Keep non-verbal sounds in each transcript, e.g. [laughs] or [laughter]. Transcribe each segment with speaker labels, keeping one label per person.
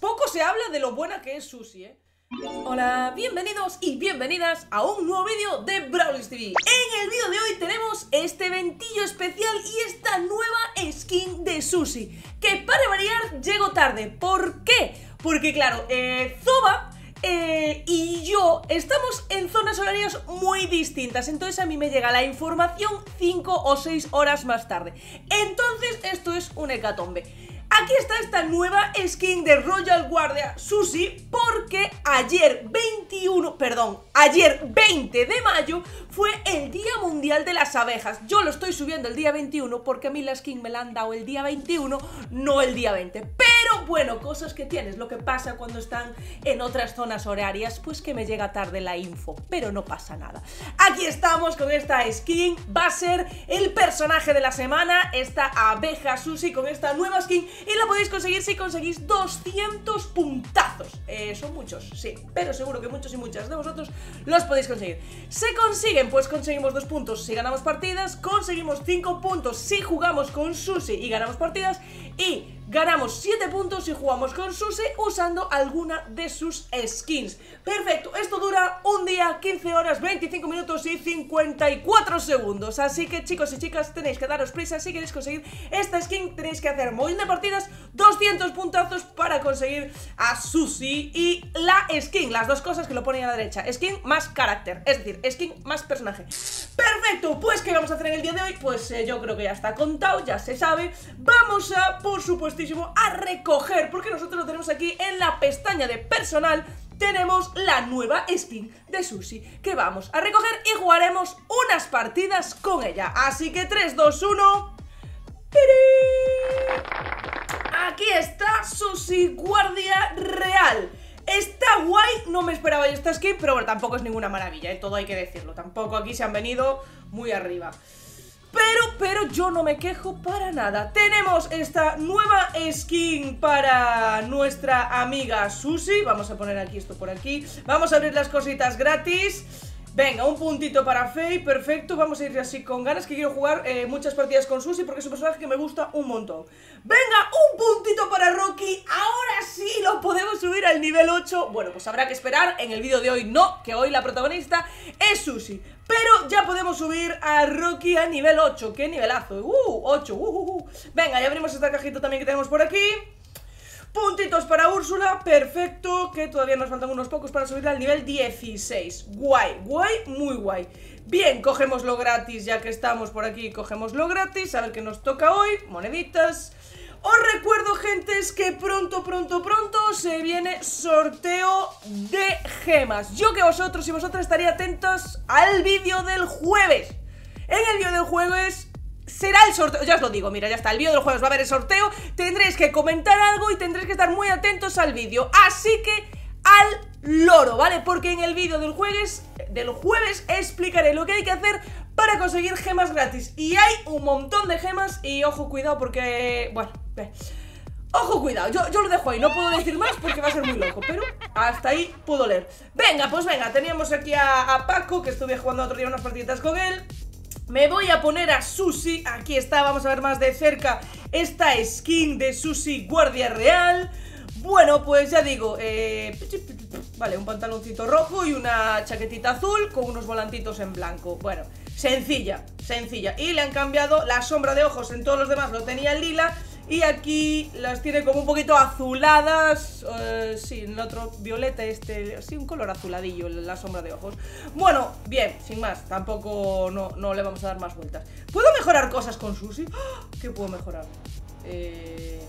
Speaker 1: poco se habla de lo buena que es Susi, ¿eh? Hola, bienvenidos y bienvenidas a un nuevo vídeo de Brawlers TV En el vídeo de hoy tenemos este eventillo especial y esta nueva skin de Susi Que para variar llego tarde, ¿por qué? Porque claro, eh, Zoba eh, y yo estamos en zonas horarias muy distintas Entonces a mí me llega la información 5 o 6 horas más tarde Entonces esto es un hecatombe Aquí está esta nueva skin de Royal Guardia Susi porque ayer 21, perdón, ayer 20 de mayo fue el Día Mundial de las Abejas. Yo lo estoy subiendo el día 21 porque a mí la skin me la han dado el día 21, no el día 20. Pero bueno, cosas que tienes, lo que pasa cuando están en otras zonas horarias, pues que me llega tarde la info, pero no pasa nada. Aquí estamos con esta skin, va a ser el personaje de la semana, esta abeja Susi con esta nueva skin y la podéis conseguir si conseguís 200 puntazos. Eh, son muchos, sí, pero seguro que muchos y muchas de vosotros los podéis conseguir. Se consiguen, pues conseguimos 2 puntos si ganamos partidas, conseguimos 5 puntos si jugamos con Susi y ganamos partidas y Ganamos 7 puntos si jugamos con Suse usando alguna de sus skins. Perfecto, esto dura un día, 15 horas, 25 minutos y 54 segundos. Así que chicos y chicas tenéis que daros prisa. Si queréis conseguir esta skin tenéis que hacer móvil de partidas 200 puntazos para conseguir a Susi y la skin. Las dos cosas que lo ponen a la derecha Skin más carácter, es decir, skin más personaje. Perfecto, pues ¿qué vamos a hacer en el día de hoy? Pues eh, yo creo que ya está contado, ya se sabe. Vamos a, por supuesto a recoger, porque nosotros lo tenemos aquí en la pestaña de personal tenemos la nueva skin de Sushi que vamos a recoger y jugaremos unas partidas con ella. Así que 3, 2, 1... Aquí está Sushi Guardia Real. Está guay, no me esperaba yo esta skin, pero bueno, tampoco es ninguna maravilla, ¿eh? todo hay que decirlo. Tampoco aquí se han venido muy arriba. Pero, yo no me quejo para nada. Tenemos esta nueva skin para nuestra amiga Susi. Vamos a poner aquí esto por aquí. Vamos a abrir las cositas gratis. Venga, un puntito para Faye, perfecto. Vamos a ir así con ganas que quiero jugar eh, muchas partidas con Susi Porque es un personaje que me gusta un montón. Venga, un puntito para Rocky. Ahora sí lo podemos subir al nivel 8 Bueno, pues habrá que esperar. En el vídeo de hoy no, que hoy la protagonista es Susi pero ya podemos subir a Rocky a nivel 8 ¡Qué nivelazo! ¡Uh! 8, uh, uh, uh. Venga, ya abrimos esta cajita también que tenemos por aquí Puntitos para Úrsula, perfecto Que todavía nos faltan unos pocos para subir al nivel 16 Guay, guay, muy guay Bien, cogemos lo gratis ya que estamos por aquí Cogemos lo gratis, a ver qué nos toca hoy Moneditas os recuerdo, gentes, que pronto, pronto, pronto se viene sorteo de gemas. Yo que vosotros y vosotras estaría atentos al vídeo del jueves. En el vídeo del jueves será el sorteo, ya os lo digo, mira, ya está, el vídeo del jueves va a haber el sorteo, tendréis que comentar algo y tendréis que estar muy atentos al vídeo, así que al loro, ¿vale? Porque en el vídeo del jueves, del jueves explicaré lo que hay que hacer para conseguir gemas gratis. Y hay un montón de gemas y ojo, cuidado porque, bueno, Ojo, cuidado, yo, yo, lo dejo ahí, no puedo decir más porque va a ser muy loco Pero hasta ahí puedo leer. Venga, pues venga, teníamos aquí a, Paco Que estuve jugando otro día unas partiditas con él. Me voy a poner a Susi, aquí está, vamos a ver más de cerca esta skin de Susi Guardia Real. Bueno, pues ya digo, eh, vale, un pantaloncito rojo y una chaquetita azul con unos volantitos en blanco. Bueno, sencilla, sencilla Y le han cambiado la sombra de ojos, en todos los demás lo tenía en lila y aquí las tiene como un poquito azuladas eh, Sí, en el otro violeta este Sí, un color azuladillo la sombra de ojos Bueno, bien, sin más Tampoco no, le vamos a dar más vueltas ¿Puedo mejorar cosas con Susi? ¡Ah! ¿Qué puedo mejorar? Eh,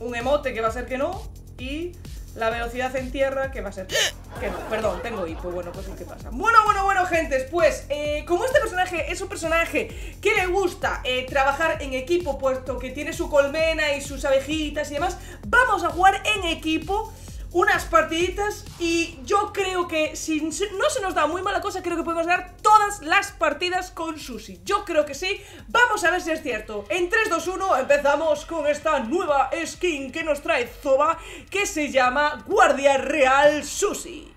Speaker 1: un emote que va a ser que no Y la velocidad en tierra que va a ser que no, perdón, tengo hipo, bueno, pues ¿qué pasa? Bueno, bueno, bueno, gentes, pues eh, como este personaje es un personaje que le gusta eh, trabajar en equipo, puesto que tiene su colmena y sus abejitas y demás, vamos a jugar en equipo unas partiditas y yo creo que si no se nos da muy mala cosa, creo que podemos ganar todas las partidas con Susi. Yo creo que sí. Vamos a ver si es cierto. En 3, 2, 1 empezamos con esta nueva skin que nos trae Zoba que se llama Guardia Real Susi.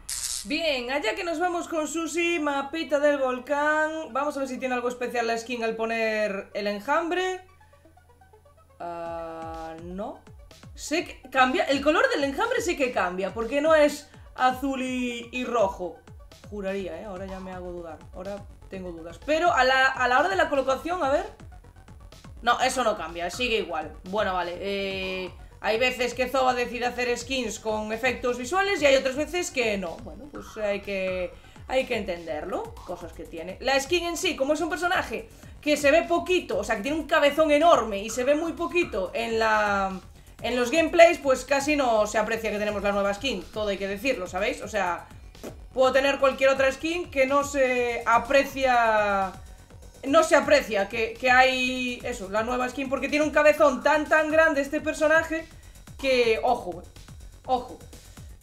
Speaker 1: Bien, allá que nos vamos con Susi, mapita del volcán. Vamos a ver si tiene algo especial la skin al poner el enjambre. Uh, no. Sé que cambia. El color del enjambre sí que cambia, porque no es azul y, rojo. Juraría, ¿eh? Ahora ya me hago dudar. Ahora tengo dudas. Pero a la, a la hora de la colocación, a ver. No, eso no cambia, sigue igual. Bueno, vale. Eh, hay veces que Zoa decide hacer skins con efectos visuales y hay otras veces que no. Bueno, pues hay que, hay que entenderlo. Cosas que tiene. La skin en sí, como es un personaje que se ve poquito, o sea, que tiene un cabezón enorme y se ve muy poquito en la... En los gameplays, pues casi no se aprecia que tenemos la nueva skin. Todo hay que decirlo, ¿sabéis? O sea, puedo tener cualquier otra skin que no se aprecia no se aprecia que, hay, eso, la nueva skin, porque tiene un cabezón tan tan grande este personaje que, ojo, ojo.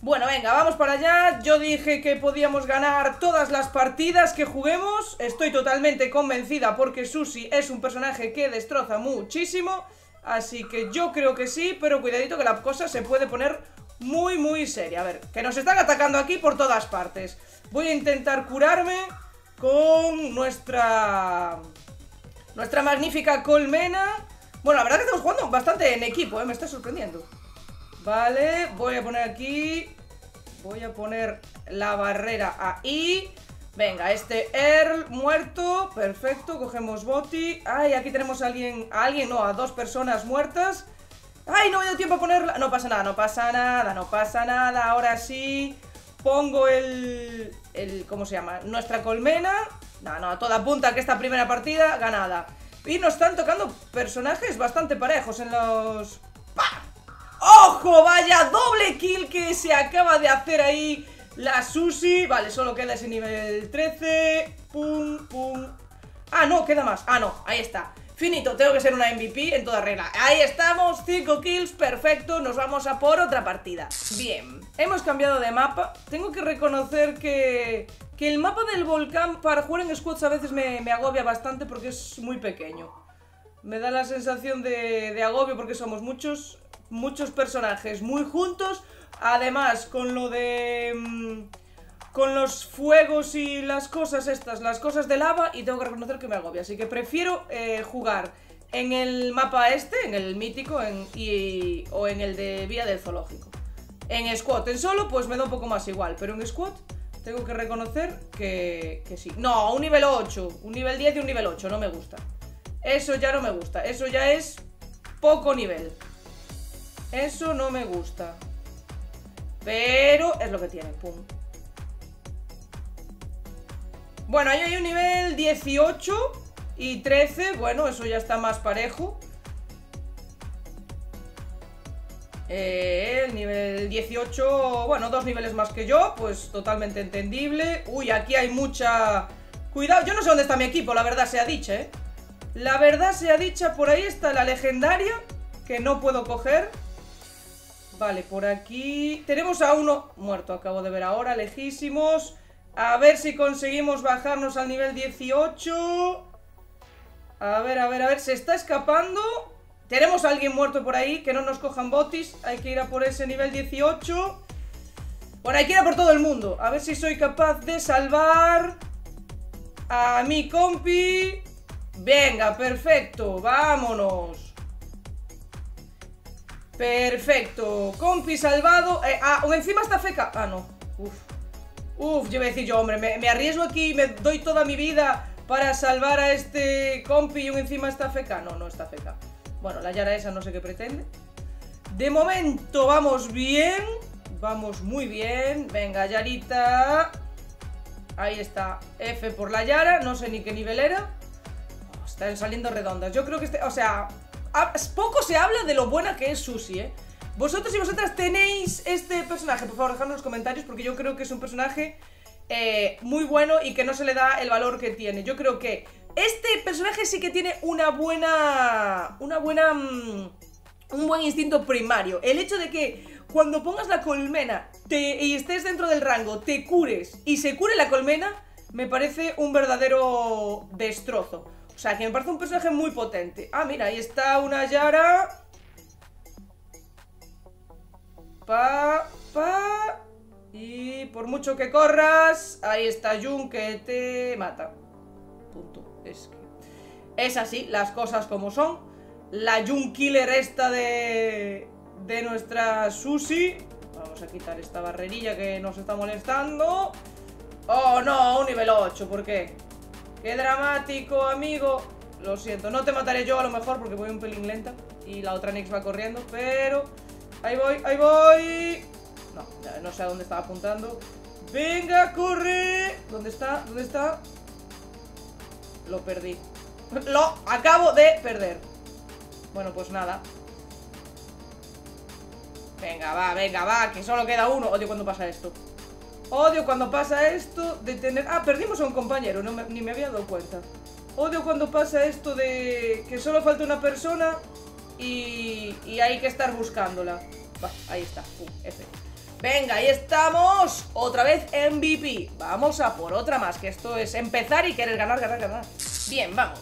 Speaker 1: Bueno, venga, vamos para allá. Yo dije que podíamos ganar todas las partidas que juguemos. Estoy totalmente convencida porque Susi es un personaje que destroza muchísimo. Así que yo creo que sí, pero cuidadito que la cosa se puede poner muy, muy seria. A ver, que nos están atacando aquí por todas partes. Voy a intentar curarme con nuestra... Nuestra magnífica colmena. Bueno, la verdad que estamos jugando bastante en equipo, ¿eh? Me está sorprendiendo. Vale, voy a poner aquí... Voy a poner la barrera ahí. Venga, este Earl muerto. Perfecto, cogemos Boti. Ay, aquí tenemos a alguien... A alguien, no, a dos personas muertas. Ay, no me dio tiempo a ponerla. No pasa nada, no pasa nada, no pasa nada. Ahora sí pongo el, el... ¿Cómo se llama? Nuestra colmena. No, no, toda punta que esta primera partida ganada. Y nos están tocando personajes bastante parejos en los... ¡Pah! ¡Ojo! Vaya doble kill que se acaba de hacer ahí la Susi. Vale, solo queda ese nivel 13. Pum, pum. Ah, no, queda más. Ah, no, ahí está. Finito, tengo que ser una MVP en toda regla Ahí estamos, 5 kills, perfecto Nos vamos a por otra partida Bien, hemos cambiado de mapa Tengo que reconocer que... Que el mapa del volcán para jugar en squads a veces me, agobia bastante porque es muy pequeño Me da la sensación de, de agobio porque somos muchos, muchos personajes muy juntos Además, con lo de... Mm, con los fuegos y las cosas estas, las cosas de lava, y tengo que reconocer que me agobia. Así que prefiero eh, jugar en el mapa este, en el mítico, en, o en el de vía del zoológico. En squad, en solo, pues me da un poco más igual, pero en squad tengo que reconocer que, que sí. No, un nivel 8, un nivel 10 y un nivel 8, no me gusta. Eso ya no me gusta, eso ya es poco nivel. Eso no me gusta. Pero es lo que tiene, pum. Bueno, ahí hay un nivel 18 y 13. Bueno, eso ya está más parejo. Eh, el nivel 18, bueno, dos niveles más que yo, pues totalmente entendible. Uy, aquí hay mucha... Cuidado, yo no sé dónde está mi equipo, la verdad sea dicha, ¿eh? La verdad sea dicha, por ahí está la legendaria, que no puedo coger. Vale, por aquí... Tenemos a uno muerto, acabo de ver ahora, lejísimos. A ver si conseguimos bajarnos al nivel 18. A ver, a ver, a ver. Se está escapando. Tenemos a alguien muerto por ahí. Que no nos cojan botis. Hay que ir a por ese nivel 18. Bueno, hay que ir a por todo el mundo. A ver si soy capaz de salvar a mi compi. Venga, perfecto. Vámonos. Perfecto. Compi salvado. Eh, ah, encima está feca. Ah, no. Uf. Uf, yo voy a decir yo, hombre, me, arriesgo aquí me doy toda mi vida para salvar a este compi y un encima está feca. No, no está feca. Bueno, la Yara esa no sé qué pretende. De momento vamos bien. Vamos muy bien. Venga, Yarita. Ahí está. F por la Yara. No sé ni qué nivel era. Están saliendo redondas. Yo creo que este... O sea, poco se habla de lo buena que es Susi, ¿eh? Vosotros y vosotras tenéis este personaje, por favor, dejadme en los comentarios porque yo creo que es un personaje eh, muy bueno y que no se le da el valor que tiene. Yo creo que este personaje sí que tiene una buena... Una buena... Mm, un buen instinto primario. El hecho de que cuando pongas la colmena y estés dentro del rango, te cures y se cure la colmena, me parece un verdadero destrozo. O sea, que me parece un personaje muy potente. Ah, mira, ahí está una Yara Pa, pa. Y por mucho que corras, ahí está Jun que te mata. Punto. Es que... Es así, las cosas como son. La Jun Killer esta de... de nuestra Susi. Vamos a quitar esta barrerilla que nos está molestando. Oh, no, un nivel 8, ¿por qué? Qué dramático, amigo. Lo siento, no te mataré yo a lo mejor porque voy un pelín lenta. Y la otra Nix va corriendo, pero... Ahí voy, ahí voy. No, no sé a dónde estaba apuntando. ¡Venga, corre! ¿Dónde está? ¿Dónde está? Lo perdí. Lo acabo de perder. Bueno, pues nada. Venga, va, venga, va, que solo queda uno. Odio cuando pasa esto. Odio cuando pasa esto de tener... Ah, perdimos a un compañero, no ni me había dado cuenta. Odio cuando pasa esto de que solo falta una persona y, y hay que estar buscándola. Va, ahí está. Uh, F. Venga, ahí estamos. Otra vez MVP. Vamos a por otra más, que esto es empezar y querer ganar, ganar, ganar. Bien, vamos.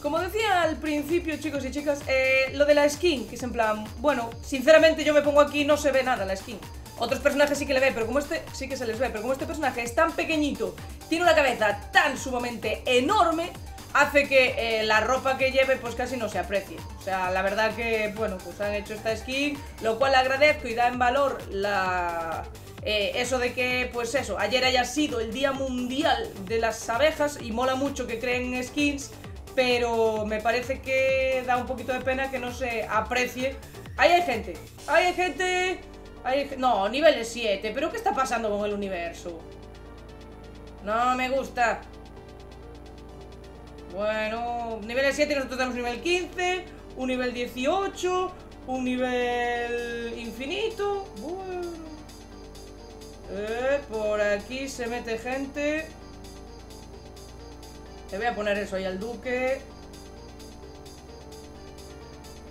Speaker 1: Como decía al principio, chicos y chicas, eh, lo de la skin, que es en plan, bueno, sinceramente yo me pongo aquí y no se ve nada la skin. Otros personajes sí que le ve, pero como este sí que se les ve, pero como este personaje es tan pequeñito, tiene una cabeza tan sumamente enorme, hace que eh, la ropa que lleve pues casi no se aprecie. O sea, la verdad que, bueno, pues han hecho esta skin, lo cual agradezco y da en valor la... Eh, eso de que, pues eso, ayer haya sido el Día Mundial de las Abejas y mola mucho que creen skins pero me parece que da un poquito de pena que no se aprecie. Ahí hay gente, ahí hay gente... No, nivel 7, pero ¿qué está pasando con el universo? No me gusta. Bueno, nivel 7 y nosotros tenemos nivel 15, un nivel 18, un nivel infinito. Bueno. Eh, por aquí se mete gente. Le voy a poner eso ahí al duque.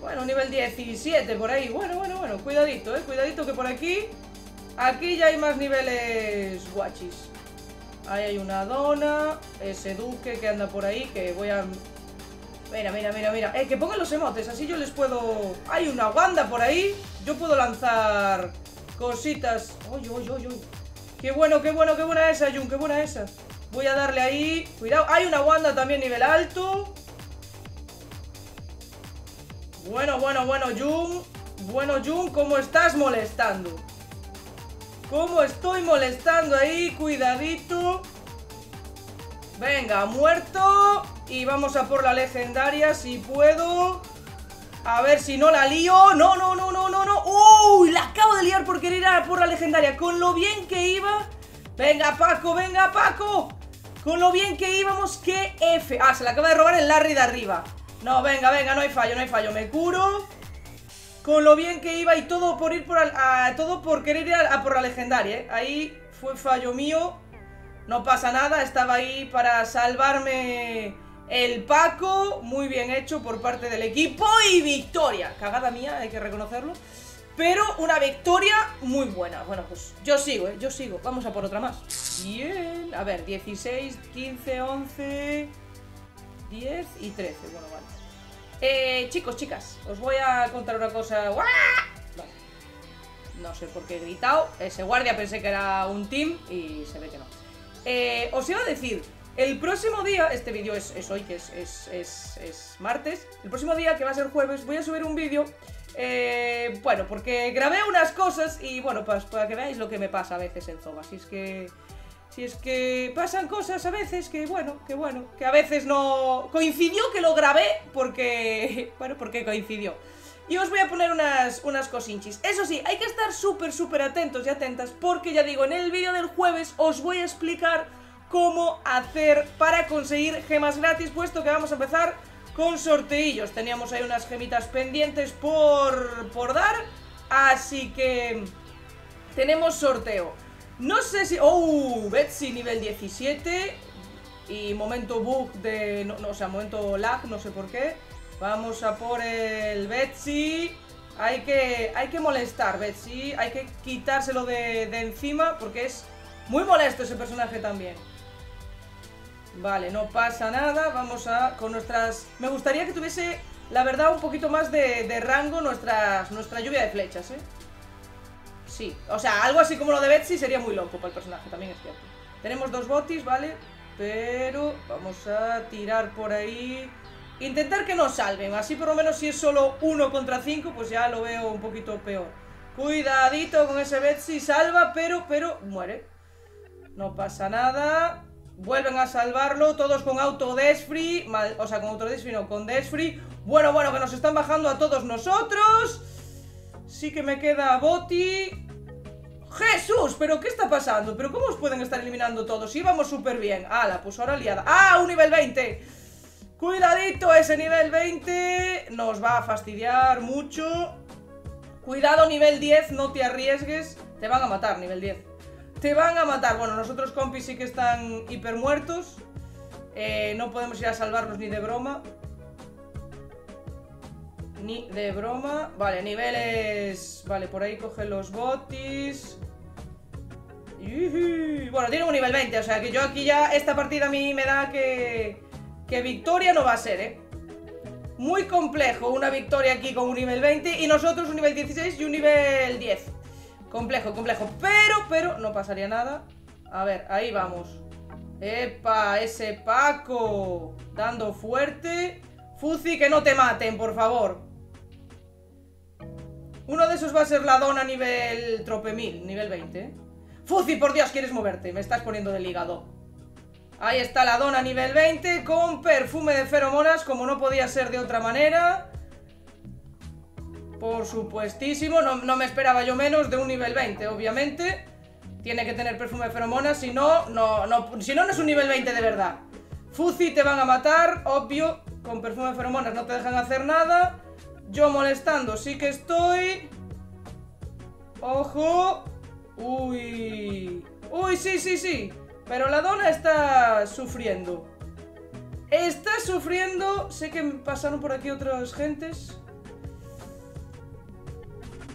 Speaker 1: Bueno, nivel 17 por ahí. Bueno, bueno, bueno. Cuidadito, eh. Cuidadito que por aquí... Aquí ya hay más niveles guachis. Ahí hay una dona. Ese duque que anda por ahí. Que voy a... Mira, mira, mira, mira. Eh, que pongan los emotes. Así yo les puedo... Hay una Wanda por ahí. Yo puedo lanzar cositas. ¡Uy, uy, uy, uy! ¡Qué bueno, qué bueno, qué buena esa, Jun! ¡Qué buena esa! Voy a darle ahí. Cuidado. Hay una Wanda también nivel alto. Bueno, bueno, bueno, Jun. Bueno, Jun, ¿cómo estás molestando? ¿Cómo estoy molestando ahí? Cuidadito. Venga, muerto. Y vamos a por la legendaria si puedo. A ver si no la lío. No, no, no, no, no, no. ¡Uy! La acabo de liar por querer ir a por la legendaria. Con lo bien que iba. Venga, Paco, venga, Paco. Con lo bien que íbamos, que F. Ah, se le acaba de robar el Larry de arriba. No, venga, venga, no hay fallo, no hay fallo. Me curo. Con lo bien que iba y todo por ir por todo por querer ir a, por la legendaria, ¿eh? Ahí fue fallo mío. No pasa nada, estaba ahí para salvarme el Paco. Muy bien hecho por parte del equipo. Y victoria. Cagada mía, hay que reconocerlo. Pero una victoria muy buena. Bueno, pues yo sigo, ¿eh? Yo sigo. Vamos a por otra más. Bien. A ver, 16, 15, 11, 10 y 13. Bueno, vale. Eh, chicos, chicas, os voy a contar una cosa. Vale. No sé por qué he gritado. Ese guardia pensé que era un team y se ve que no. Eh, os iba a decir, el próximo día, este vídeo es, hoy, que es, es, martes. El próximo día, que va a ser jueves, voy a subir un vídeo eh, bueno, porque grabé unas cosas y bueno, pues para que veáis lo que me pasa a veces en Zoba. Si es que. Si es que pasan cosas a veces que bueno, que bueno, que a veces no. Coincidió que lo grabé porque. [laughs] Bueno, porque coincidió. Y os voy a poner unas, unas cosinchis. Eso sí, hay que estar súper, súper atentos y atentas porque ya digo, en el vídeo del jueves os voy a explicar cómo hacer para conseguir gemas gratis, puesto que vamos a empezar con sorteillos. Teníamos ahí unas gemitas pendientes por, por dar, así que tenemos sorteo. No sé si... ¡Oh! Betsy nivel 17 y momento bug de... No, no, o sea, momento lag, no sé por qué. Vamos a por el Betsy. Hay que, hay que molestar, Betsy. Hay que quitárselo de, de encima porque es muy molesto ese personaje también. Vale, no pasa nada. Vamos a... con nuestras... Me gustaría que tuviese, la verdad, un poquito más de, rango nuestras, nuestra lluvia de flechas, ¿eh? Sí, o sea, algo así como lo de Betsy sería muy loco para el personaje, también es cierto. Tenemos dos botis, ¿vale? Pero vamos a tirar por ahí Intentar que nos salven, así por lo menos si es solo uno contra cinco, pues ya lo veo un poquito peor. Cuidadito con ese Betsy, salva, pero, pero, muere. No pasa nada. Vuelven a salvarlo, todos con auto Desfree, o sea, con auto Desfree no, con Desfree. Bueno, bueno, que nos están bajando a todos nosotros. Sí que me queda Boti. ¡Jesús! ¿Pero qué está pasando? ¿Pero cómo os pueden estar eliminando todos? Íbamos súper bien. ¡Hala! Pues ahora liada. ¡Ah! ¡Un nivel 20! Cuidadito, ese nivel 20 nos va a fastidiar mucho. Cuidado, nivel 10, no te arriesgues. Te van a matar, nivel 10. Te van a matar. Bueno, nosotros compis sí que están hiper muertos. Eh, no podemos ir a salvarlos ni de broma. Ni de broma. Vale, niveles... Vale, por ahí coge los botis. Bueno, tiene un nivel 20, o sea que yo aquí ya... Esta partida a mí me da que... Que victoria no va a ser, ¿eh? Muy complejo una victoria aquí con un nivel 20 y nosotros un nivel 16 y un nivel 10. Complejo, complejo. Pero, pero, no pasaría nada. A ver, ahí vamos. ¡Epa! Ese Paco. Dando fuerte. Fuzi, que no te maten, por favor. Uno de esos va a ser la dona nivel tropemil, nivel 20. ¿eh? Fuzi, por Dios, quieres moverte. Me estás poniendo del hígado. Ahí está la dona nivel 20 con perfume de feromonas, como no podía ser de otra manera. Por supuestísimo, no, me esperaba yo menos de un nivel 20, obviamente. Tiene que tener perfume de feromonas, si no, no, si no, no es un nivel 20 de verdad. Fuzi te van a matar, obvio, con perfume de feromonas no te dejan hacer nada. Yo molestando sí que estoy. ¡Ojo! ¡Uy! ¡Uy, sí, sí, sí! Pero la dona está sufriendo. Está sufriendo. Sé que pasaron por aquí otras gentes.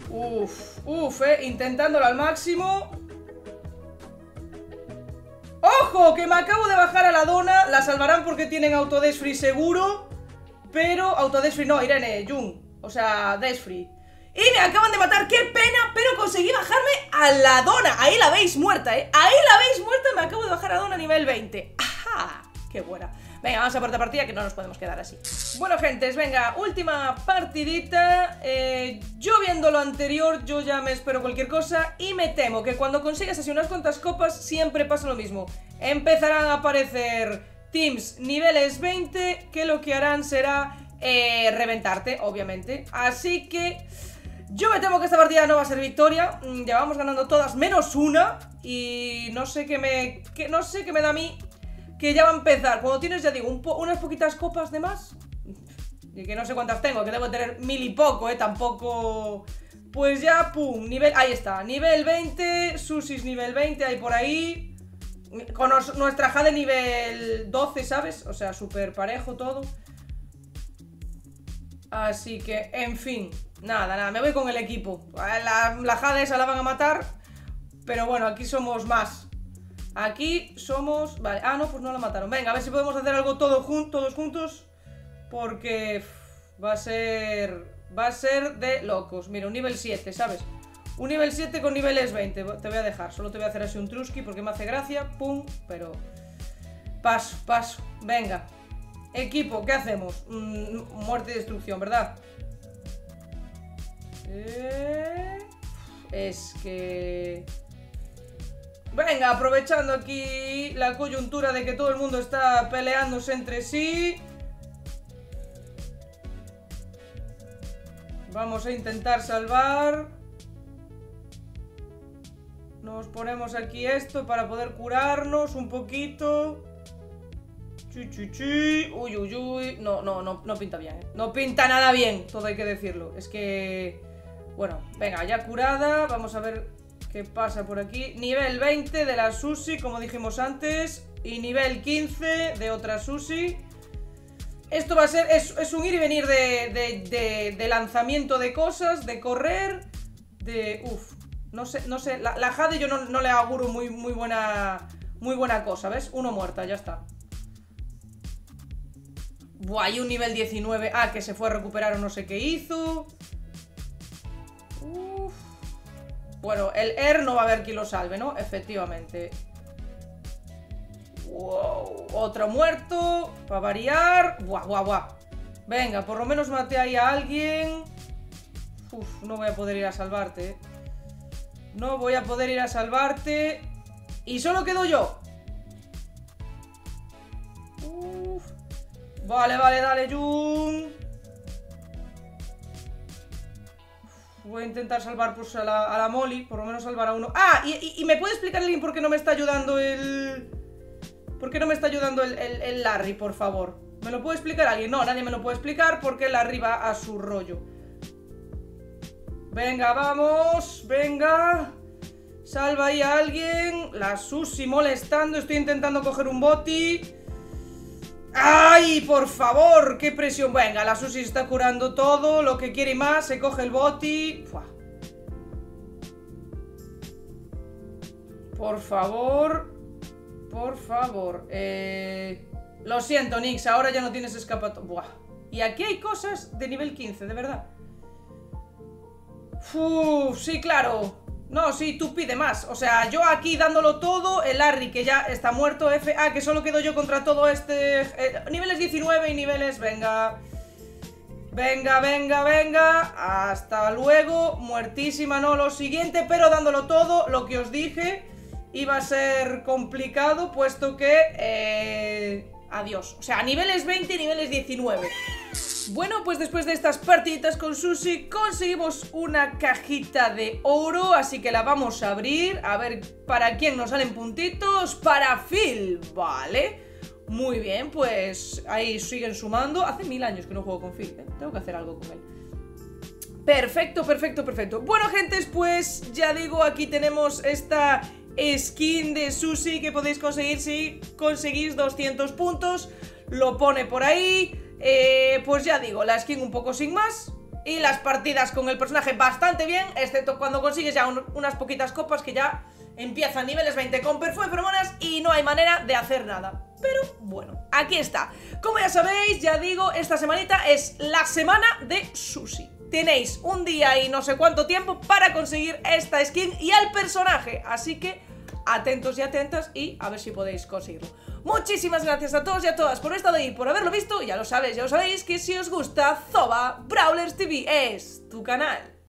Speaker 1: Uf, uf, eh. Intentándolo al máximo. ¡Ojo! Que me acabo de bajar a la dona. La salvarán porque tienen autodesfree seguro. Pero autodesfree no, Irene, Jung. O sea, desfree. Y me acaban de matar, qué pena, pero conseguí bajarme a la dona Ahí la veis muerta, ¿eh? Ahí la veis muerta, me acabo de bajar a dona a nivel 20 ¡Ajá! ¡Qué buena! Venga, vamos a por otra partida que no nos podemos quedar así Bueno, gentes, venga, última partidita eh, Yo viendo lo anterior, yo ya me espero cualquier cosa Y me temo que cuando consigas así unas cuantas copas Siempre pasa lo mismo Empezarán a aparecer teams niveles 20 Que lo que harán será eh, reventarte, obviamente Así que... Yo me temo que esta partida no va a ser victoria. Mm, ya vamos ganando todas menos una. Y no sé qué me. Que no sé qué me da a mí. Que ya va a empezar. Cuando tienes, ya digo, unas poquitas copas de más. Y que no sé cuántas tengo, que debo tener mil y poco, eh. Tampoco. Pues ya, pum, nivel. Ahí está. Nivel 20. Susis nivel 20, ahí por ahí. Con nuestra Jade nivel 12, ¿sabes? O sea, súper parejo todo. Así que, en fin. Nada, nada, me voy con el equipo. La, la Jade esa la van a matar. Pero bueno, aquí somos más. Aquí somos... Vale, ah, no, pues no la mataron. Venga, a ver si podemos hacer algo todo todos juntos. Porque va a ser... Va a ser de locos. Mira, un nivel 7, ¿sabes? Un nivel 7 con niveles 20. Te voy a dejar. Solo te voy a hacer así un truski porque me hace gracia. Pum, pero... Paso, paso. Venga. Equipo, ¿qué hacemos? Mm, muerte y destrucción, ¿verdad? Eh, es que... Venga, aprovechando aquí la coyuntura de que todo el mundo está peleándose entre sí. Vamos a intentar salvar. Nos ponemos aquí esto para poder curarnos un poquito. Uy, uy, uy. No, no, no, no pinta bien. ¿eh? No pinta nada bien, todo hay que decirlo. Es que... Bueno, venga, ya curada. Vamos a ver qué pasa por aquí. Nivel 20 de la Susi, como dijimos antes. Y nivel 15 de otra Susi. Esto va a ser... Es, un ir y venir de, lanzamiento de cosas, de correr, de... Uf, no sé, no sé. La, Jade yo no, le auguro muy, muy buena... Muy buena cosa, ¿ves? Uno muerta, ya está. Buah, hay un nivel 19. Ah, que se fue a recuperar o no sé qué hizo. Bueno, el ER no va a haber quien lo salve, ¿no? Efectivamente. Wow, otro muerto. Para variar. Buah, buah, buah. Venga, por lo menos maté ahí a alguien. Uf, no voy a poder ir a salvarte. ¿eh? No voy a poder ir a salvarte. Y solo quedo yo. Vale, vale, dale, Jun. Voy a intentar salvar pues, a, la, a la Molly, por lo menos salvar a uno. ¡Ah! ¿Y, me puede explicar alguien por qué no me está ayudando el... ¿Por qué no me está ayudando el, el, Larry, por favor? ¿Me lo puede explicar alguien? No, nadie me lo puede explicar porque Larry va a su rollo. Venga, vamos, venga. Salva ahí a alguien. La Susi molestando. Estoy intentando coger un boti. ¡Ay, por favor! ¡Qué presión! Venga, la Susi está curando todo, lo que quiere más, se coge el boti. Por favor. Por favor. Eh... Lo siento, Nix, ahora ya no tienes escapatoria. Buah. Y aquí hay cosas de nivel 15, de verdad. Uf, sí, claro. No, sí, tú pide más. O sea, yo aquí dándolo todo, el Larry que ya está muerto, F. Ah, que solo quedo yo contra todo este. Eh, niveles 19 y niveles. Venga. Venga, venga, venga. Hasta luego. Muertísima, no lo siguiente, pero dándolo todo, lo que os dije iba a ser complicado, puesto que. Eh, adiós. O sea, niveles 20 y niveles 19. Bueno, pues después de estas partiditas con Susi conseguimos una cajita de oro, así que la vamos a abrir, a ver para quién nos salen puntitos, para Phil, ¿vale? Muy bien, pues ahí siguen sumando, hace mil años que no juego con Phil, ¿eh? tengo que hacer algo con él. Perfecto, perfecto, perfecto. Bueno, gentes, pues ya digo, aquí tenemos esta skin de Susi que podéis conseguir si conseguís 200 puntos. Lo pone por ahí. Eh, pues ya digo, la skin un poco sin más y las partidas con el personaje bastante bien, excepto cuando consigues ya unas poquitas copas que ya empiezan niveles 20 con perfume feromonas y no hay manera de hacer nada. Pero bueno, aquí está. Como ya sabéis, ya digo, esta semanita es la semana de Sushi. Tenéis un día y no sé cuánto tiempo para conseguir esta skin y al personaje, así que atentos y atentas y a ver si podéis conseguirlo. Muchísimas gracias a todos y a todas por estar ahí, por haberlo visto. Ya lo sabéis, ya lo sabéis que si os gusta, Zoba Brawlers TV es tu canal.